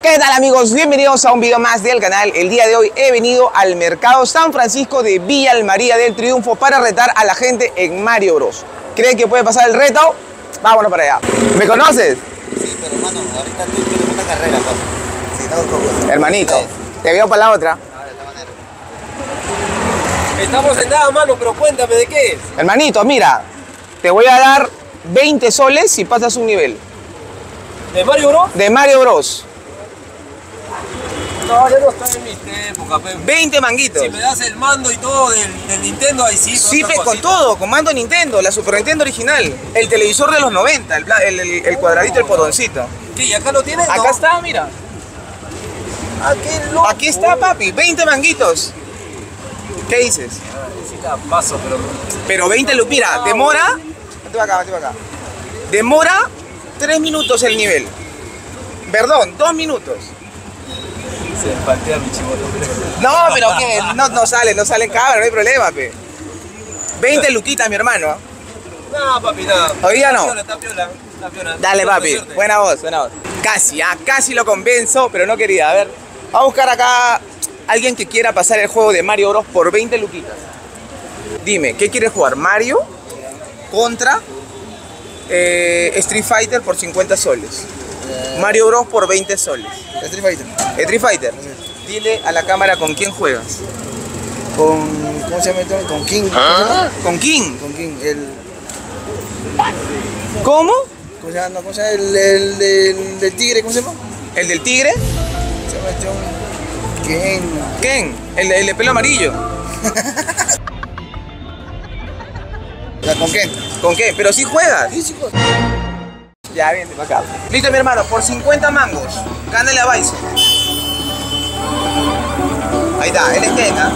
¿Qué tal amigos? Bienvenidos a un video más del canal. El día de hoy he venido al Mercado San Francisco de Villa María del Triunfo para retar a la gente en Mario Bros. ¿Creen que puede pasar el reto? Vámonos para allá. ¿Me conoces? Sí, pero hermano, ahorita tú tienes una carrera, pues. Sí, no, Hermanito, te veo para la otra. Estamos en nada, mano, pero cuéntame de qué es. Hermanito, mira, te voy a dar 20 soles si pasas un nivel. ¿De Mario Bros? De Mario Bros. No, ya no está en mi época, pe. 20 manguitos. Si me das el mando y todo del, del Nintendo, ahí sí. Sí, con cosita. todo, con mando Nintendo, la Super Nintendo original, el televisor de los 90, el, el- el- el cuadradito, el botoncito. ¿Qué? ¿Y acá lo tienes? Acá No. está, mira. Ah, qué loco. Aquí está, papi, 20 manguitos. ¿Qué dices? Ah, necesita paso, pero. Pero 20 lu- mira, demora. Vete para acá, vete para acá. Demora 3 minutos el nivel. Perdón, 2 minutos. Se patea mi. No, pero que no, no sale, no sale en cámara, no hay problema, pe. 20 luquitas, mi hermano. No, papi, nada. Hoy día no. Está piola, está piola. Está piola. Dale, papi. Buena voz, buena voz. Casi, ah, casi lo convenzo, pero no quería. A ver, vamos a buscar acá alguien que quiera pasar el juego de Mario Bros. por 20 luquitas. Dime, ¿qué quieres jugar? ¿Mario contra eh, Street Fighter por 50 soles? Mario Bros. por 20 soles. Street Fighter. Street Fighter, dile a la cámara con quién juegas. Con. ¿Cómo se llama esto? Con King. ¿Con quién? Con King. El. ¿Cómo? ¿Cómo se llama? No, ¿Cómo se llama? El, el, del- tigre, ¿cómo se llama? ¿El del tigre? Se llama este un. Ken. ¿Quién? El, el de pelo amarillo. ¿Con Ken? ¿Con qué? Pero sí juegas. Sí, chicos. Ya, bien, acá. Listo, mi hermano, por 50 mangos, gánale a Bison. Ahí está, él es Ken, ¿ah?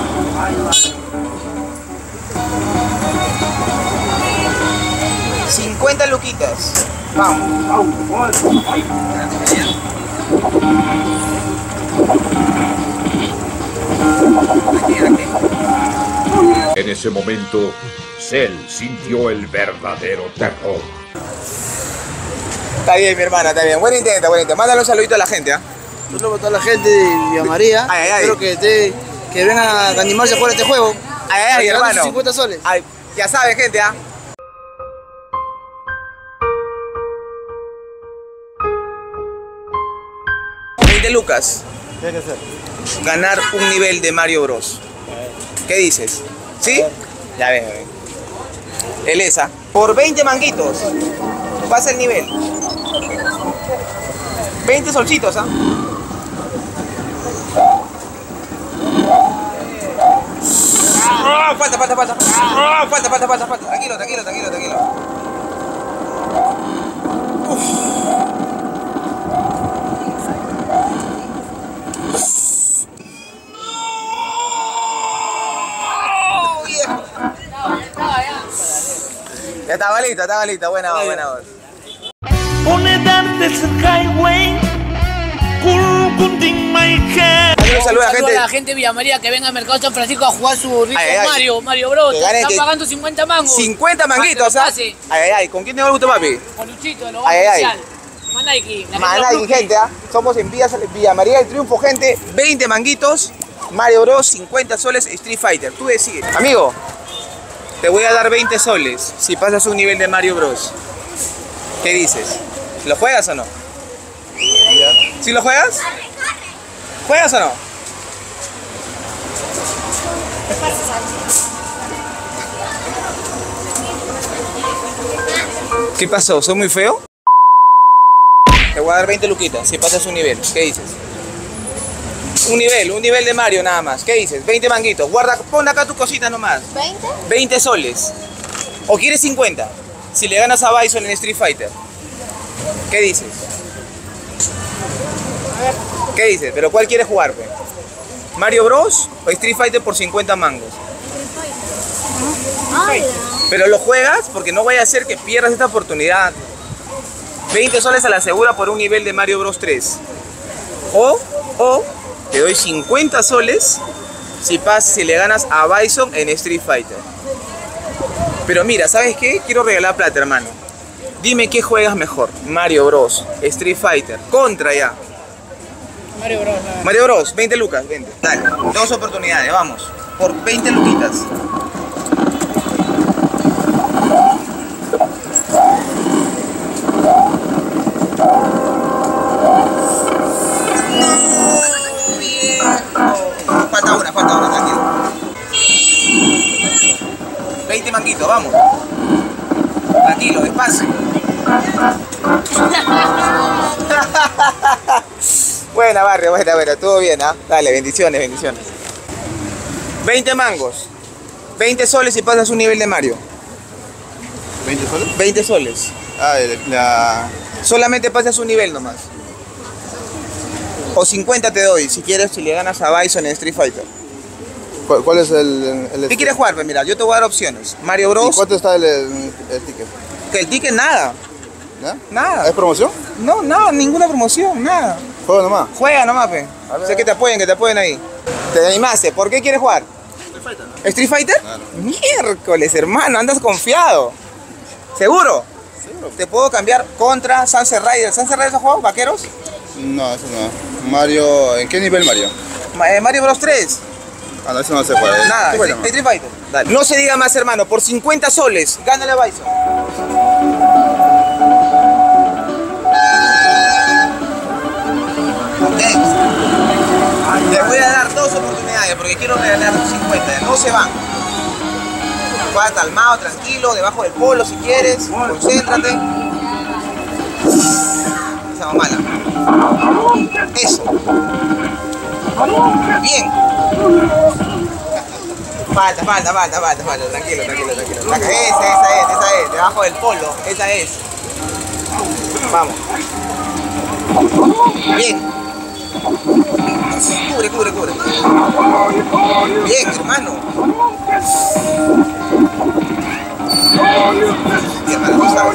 ...50 luquitas. Vamos. En ese momento, Cell sintió el verdadero terror. Está bien, mi hermana, está bien. Buen intento, buen intento. Mándale un saludito a la gente, ¿ah? Saludos para toda la gente de Villa María. Ay, ay, ay. Espero que, esté- que vengan a animarse a jugar este juego. Ay, ay, hermano. 50 soles. Ay, ya saben, gente, ¿ah? de Lucas, ¿Qué hay que hacer? ganar un nivel de Mario Bros. ¿Qué dices? ¿Sí? Ya ven. El esa. Por 20 manguitos. Pasa el nivel. 20 solcitos, ¿ah? Ah, Falta, falta, falta. Ah, Falta, falta, falta, falta. Tranquilo, tranquilo, tranquilo, tranquilo. Oh. Ya estaba listo, estaba listo. Buena voz, buena voz. Unidades Highway un saludo a la gente. a la gente de Villa María que venga al Mercado San Francisco a jugar su rico Ay, ay. Mario, Mario Bros. Están que- pagando 50 mangos. 50 Para que manguitos, lo ¿ah? pase. Ay, ay, ay. ¿Con quién tengo el gusto, papi? Con Luchito, lo Ay, ay, ay. oficial. Manaiki. Maná gente ¿ah? Somos en Villa, Villa María del Triunfo, gente. 20 manguitos. Mario Bros. 50 soles Street Fighter. Tú decides. Amigo, te voy a dar 20 soles si pasas un nivel de Mario Bros. ¿Qué dices? ¿Lo juegas o no? ¿Sí lo juegas? ¿Juegas o no? ¿Qué pasó? ¿Soy muy feo? Te voy a dar 20 luquitas si pasas un nivel. ¿Qué dices? Un nivel, un nivel de Mario nada más. ¿Qué dices? 20 manguitos. Guarda, pon acá tu cosita nomás. ¿20? 20 soles. ¿O quieres 50? Si le ganas a Bison en Street Fighter. ¿Qué dices? ¿Qué dices? ¿Pero cuál quieres jugar, pe? ¿Mario Bros o Street Fighter por 50 mangos? Pero lo juegas porque no vaya a ser que pierdas esta oportunidad. 20 soles a la segura por un nivel de Mario Bros 3. O, o, te doy 50 soles si, pas, si le ganas a Bison en Street Fighter. Pero mira, ¿sabes qué? Quiero regalar plata, hermano. Dime qué juegas mejor. Mario Bros, Street Fighter, contra ya. Mario Bros. nada. Mario Bros, 20 lucas, 20. Dale, dos oportunidades, vamos. Por 20 luquitas. No, viejo. Falta una, falta una, tranquilo. 20 manguitos, vamos. Tranquilo, despacio. Buena, barrio, buena, buena, todo bien, ¿ah? Dale, bendiciones, bendiciones. 20 mangos, 20 soles y pasas un nivel de Mario. ¿20 soles? 20 soles. Ah, la... Solamente pasas un nivel nomás. O 50 te doy, si quieres, si le ganas a Bison en Street Fighter. ¿Cuál, cuál es el, el, ¿Qué quieres jugar? Pues mira, yo te voy a dar opciones. Mario ¿Y Bros. cuánto está el, el, el ticket? Que el ticket nada, ¿Ya? nada. ¿Es promoción? No, nada, ninguna promoción, nada. Juego nomás. Juega nomás, pe. Sé que te apoyen, que te apoyen ahí. Te animaste. ¿Por qué quieres jugar? ¿Street Fighter? Miércoles, hermano, andas confiado. ¿Seguro? Te puedo cambiar contra Sunset Riders. ¿Sunset Riders ha jugado? ¿Vaqueros? No, eso no. Mario, ¿en qué nivel Mario? Ma- eh, Mario Bros 3. Ah, no, eso no se juega. Nada, ¿Qué juega? Street Fighter. Dale. No se diga más, hermano. Por 50 soles, gánale a Bison. Les voy a dar dos oportunidades porque quiero regalar 50. No se van. Juega calmado, tranquilo, debajo del polo si quieres. Concéntrate. Esa va mala. Eso. Bien. Falta, falta, falta, falta, falta. Tranquilo, tranquilo, tranquilo. Esa, esa es, esa es. Debajo del polo. Esa es. Vamos. Bien. Cubre, cubre, cubre. Bien, hermano. Bien, hermano,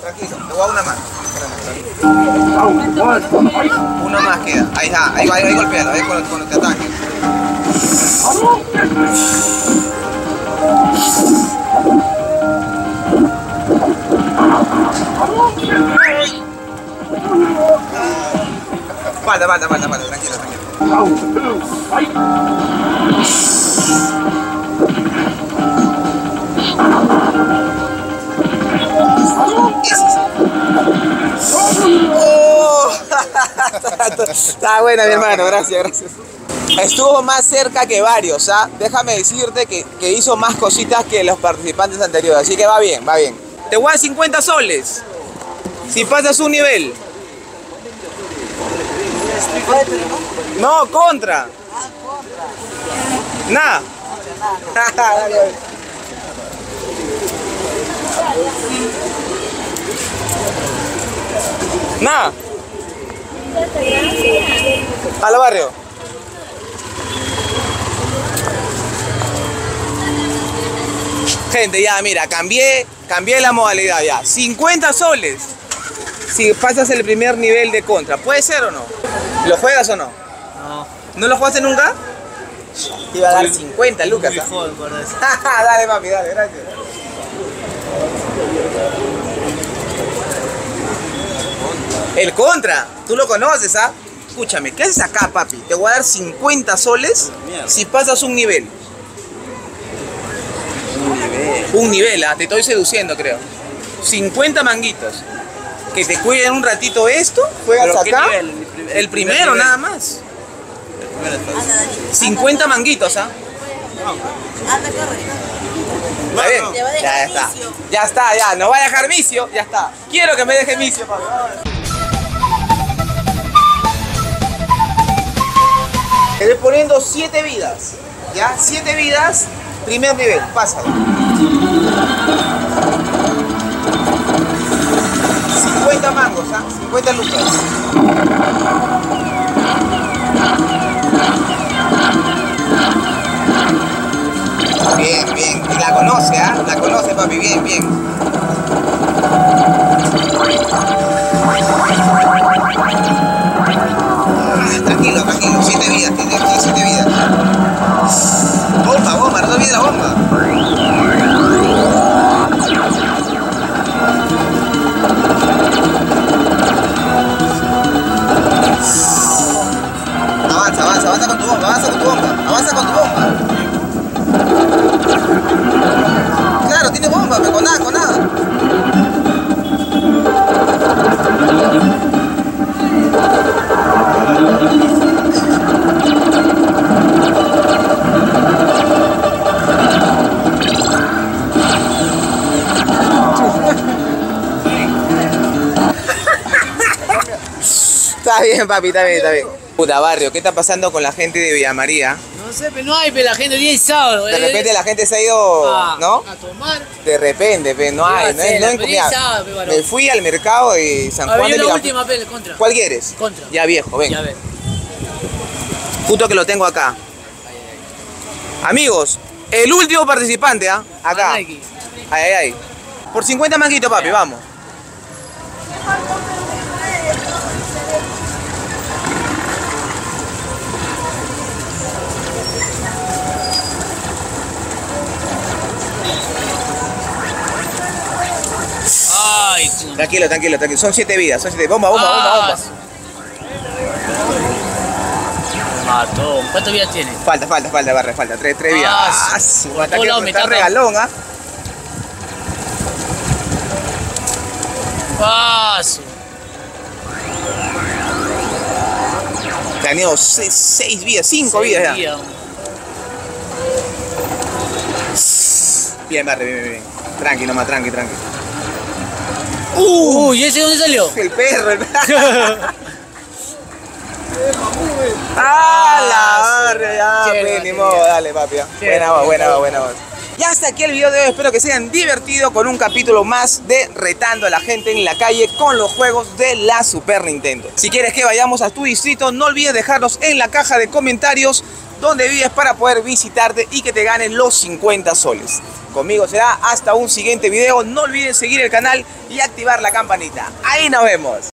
tranquilo. A una más. Una más queda. Ahí ahí va, ahí golpealo, ahí cuando, cuando te ataque. Falta, falta, falta, falta, tranquilo, tranquilo. Oh. Está buena, mi hermano, gracias, gracias. Estuvo más cerca que varios, ¿ah? Déjame decirte que, que hizo más cositas que los participantes anteriores, así que va bien, va bien. Te voy a dar 50 soles. Si pasas un nivel. No, contra. Nada. Dale, Nada. A la barrio. Gente, ya, mira, cambié, cambié la modalidad ya. 50 soles. Si pasas el primer nivel de contra. ¿Puede ser o no? ¿Lo juegas o no? No. ¿No lo jugaste nunca? Te iba a dar 50 lucas. Muy ¿ah? joven para eso. dale, papi, dale, gracias. El contra, tú lo conoces, ¿ah? Escúchame, ¿qué haces acá, papi? Te voy a dar 50 soles si pasas un nivel. Un nivel. Un nivel, ¿ah? te estoy seduciendo, creo. 50 manguitos. Que te cuiden un ratito esto, juegas ¿Pero qué acá. nivel? El El el primer primero, nivel. nada más. Primera fase. 50 manguitos, ¿ah? Anda, corre. Está bien. Te va a dejar Ya está. vicio. Ya está, ya. Nos va a dejar vicio. Ya está. Quiero que me deje vicio, papi. Te voy poniendo 7 vidas. ¿Ya? 7 vidas. Primer nivel. Pásalo. 50 mangos, ¿ah? 50 lucas. Bien, bien. Y la conoce, ¿ah? La conoce, papi. Bien, bien. Está bien, papi, está bien, está bien. Puta barrio, ¿qué está pasando con la gente de Villa María? No sé, pero no hay, pero la gente tiene sábado. De repente la gente se ha ido, Ah, ¿no? A tomar. De repente, pe, no ¿Qué va hay, a no, es, no es pedí comida. sábado. Me fui al mercado de San A Juan ver, de yo la última, pe, contra. ¿Cuál quieres? Contra. Ya viejo, ven. Ya ver. Justo que lo tengo acá. Amigos, el último participante, ¿ah? Acá. Ay, ay, ay. Por 50 manguitos, papi, vamos. Tranquilo, tranquilo, tranquilo. Son siete vidas, son siete. Bomba, bomba, bomba, bomba. Mató. ¿Cuántos días tiene? Falta, falta, falta, barra, falta. Tres, tres vidas. Ah, Ah, sí. su- Por está, todos que- lados me está tapan. regalón, ¿ah? Paso. Planeó seis, seis vidas, cinco vidas ya. Bien, barre, bien, bien, bien. Tranqui, nomás, tranqui, tranqui. Uy, ¿ese dónde salió? El perro, el perro. ¡Ah, la barre! Ya, Qué pues, ni modo, dale, papi. ya. Qué Buena voz, buena voz, buena voz. Y hasta aquí el video de hoy. Espero que se hayan divertido con un capítulo más de Retando a la gente en la calle con los juegos de la Super Nintendo. Si quieres que vayamos a tu distrito, no olvides dejarnos en la caja de comentarios donde vives para poder visitarte y que te ganen los 50 soles. Conmigo será hasta un siguiente video. No olvides seguir el canal y activar la campanita. Ahí nos vemos.